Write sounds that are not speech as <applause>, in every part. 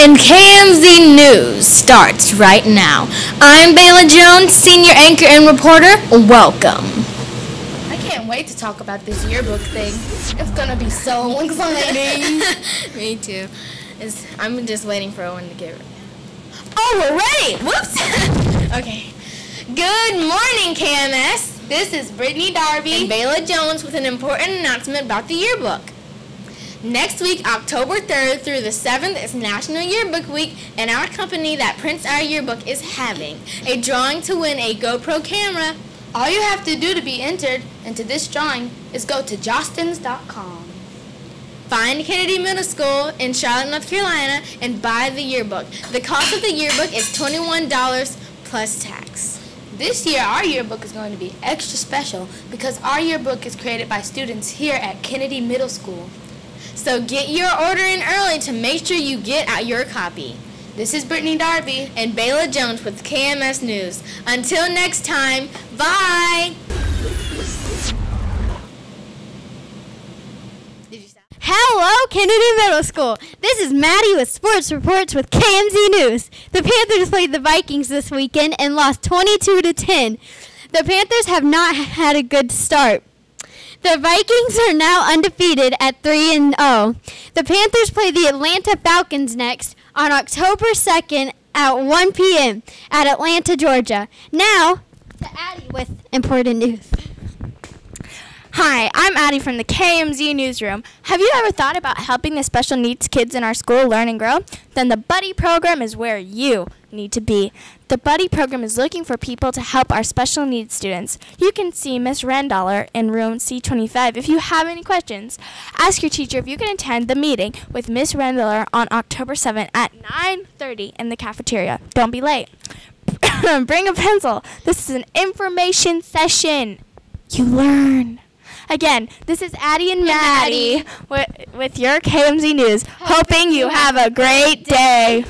And KMZ News starts right now. I'm Bayla Jones, senior anchor and reporter. Welcome. I can't wait to talk about this yearbook thing. It's gonna be so <laughs> exciting. <laughs> Me too. It's, I'm just waiting for Owen to get. oh, we're ready! Whoops! <laughs> Okay. Good morning, KMS. This is Brittany Darby and Bayla Jones with an important announcement about the yearbook. Next week, October 3rd through the 7th, is National Yearbook Week, and our company that prints our yearbook is having a drawing to win a GoPro camera. All you have to do to be entered into this drawing is go to jostens.com. Find Kennedy Middle School in Charlotte, North Carolina, and buy the yearbook. The cost of the yearbook is $21 plus tax. This year, our yearbook is going to be extra special because our yearbook is created by students here at Kennedy Middle School. So get your order in early to make sure you get out your copy. This is Brittany Darby. And Bayla Jones with KMS News. Until next time, bye! Hello, Kennedy Middle School. This is Maddie with Sports Reports with KMZ News. The Panthers played the Vikings this weekend and lost 22 to 10. The Panthers have not had a good start. The Vikings are now undefeated at 3 and 0. The Panthers play the Atlanta Falcons next on October 2nd at 1 p.m. at Atlanta, Georgia. Now, to Addie with important news. Hi, I'm Addie from the KMZ Newsroom. Have you ever thought about helping the special needs kids in our school learn and grow? Then the Buddy program is where you need to be. The Buddy program is looking for people to help our special needs students. You can see Miss Randaller in room C25 if you have any questions. Ask your teacher if you can attend the meeting with Miss Randaller on October 7th at 9:30 in the cafeteria. Don't be late. <coughs> Bring a pencil. This is an information session. You learn. Again, this is Addie and Maddie with, with your KMZ News, hoping you have a great day.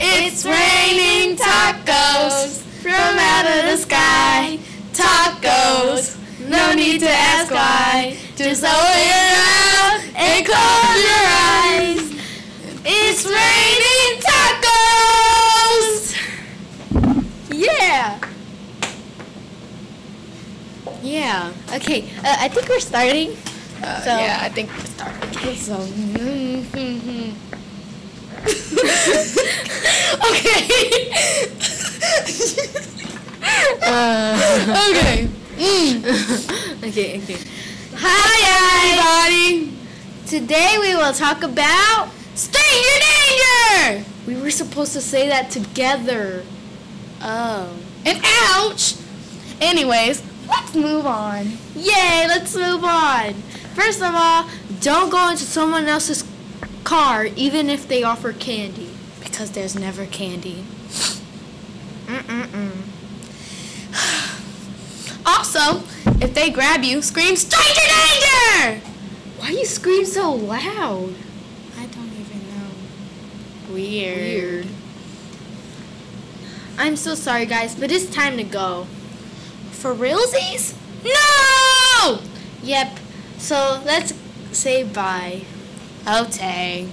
It's raining tacos from out of the sky. Tacos, no need to ask why. Just open your mouth and close your eyes. It's raining tacos! Yeah! Yeah. Okay. Uh, I think we're starting. Uh, So- yeah, I think we're starting. So. <laughs> okay. <laughs> okay. Okay. Hi, everybody! Today we will talk about Stranger danger! We were supposed to say that together. Oh. And ouch! Anyways, let's move on. Yay, let's move on. First of all, don't go into someone else's car even if they offer candy. Because there's never candy. Mm-mm-mm. <sighs> Also, if they grab you, scream stranger danger! Why you scream so loud? I don't even know. Weird. Weird. I'm so sorry, guys, but it's time to go. For realsies? No! Yep. So let's say bye. Okay.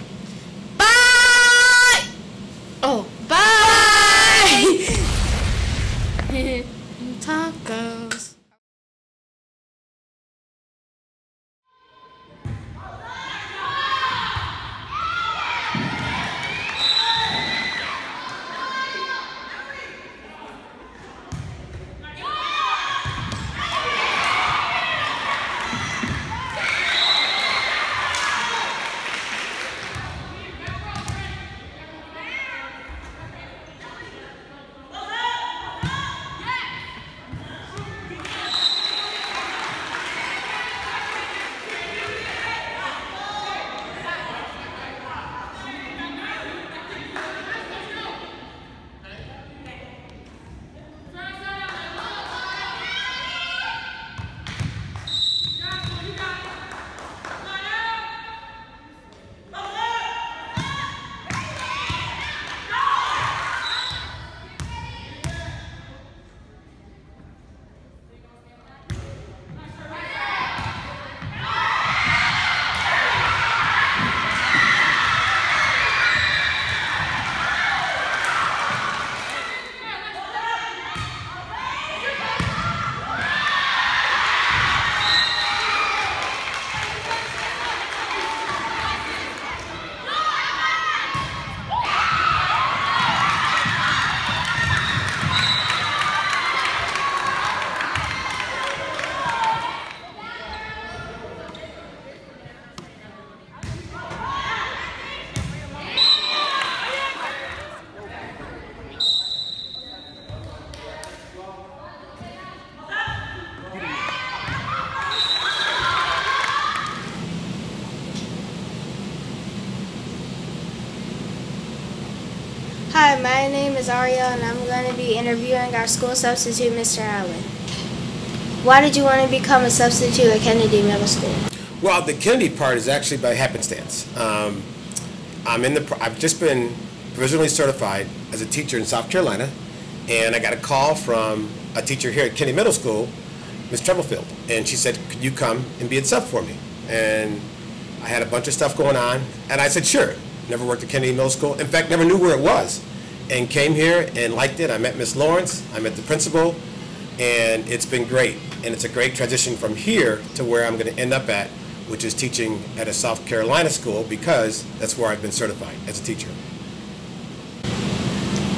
Hi, my name is Ariel, and I'm going to be interviewing our school substitute, Mr. Allen. Why did you want to become a substitute at Kennedy Middle School? Well, the Kennedy part is actually by happenstance. Um, I'm in the. I've just been provisionally certified as a teacher in South Carolina, and I got a call from a teacher here at Kennedy Middle School, Ms. Treblefield, and she said, "Could you come and be a sub for me?" And I had a bunch of stuff going on, and I said, "Sure." Never worked at Kennedy Middle School. In fact, never knew where it was, and came here and liked it. I met Miss Lawrence. I met the principal, and it's been great. And it's a great transition from here to where I'm going to end up at, which is teaching at a South Carolina school because that's where I've been certified as a teacher.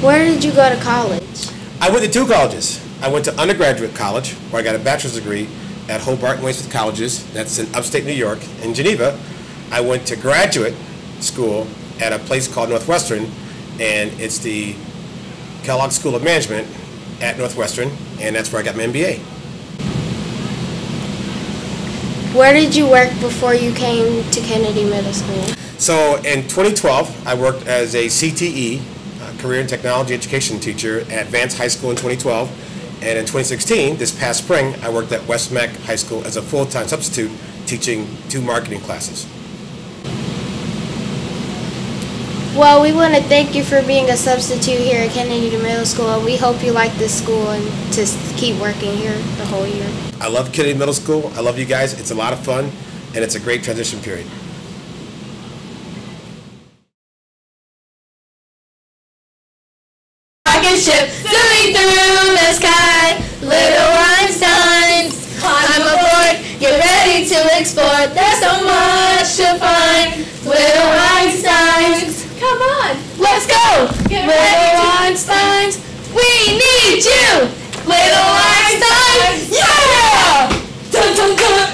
Where did you go to college? I went to two colleges. I went to undergraduate college, where I got a bachelor's degree at Hobart and William Smith Colleges. That's in upstate New York. In Geneva, I went to graduate school at a place called Northwestern, and it's the Kellogg School of Management at Northwestern, and that's where I got my MBA. Where did you work before you came to Kennedy Middle School? So in 2012, I worked as a CTE, uh, Career and Technology Education teacher at Vance High School in 2012. And in 2016, this past spring, I worked at West Meck High School as a full-time substitute teaching two marketing classes. Well, we want to thank you for being a substitute here at Kennedy Middle School, and we hope you like this school and to keep working here the whole year. I love Kennedy Middle School. I love you guys. It's a lot of fun, and it's a great transition period. Rocket ship Little Einsteins, we need you. Little Einsteins, yeah! Dun, dun, dun.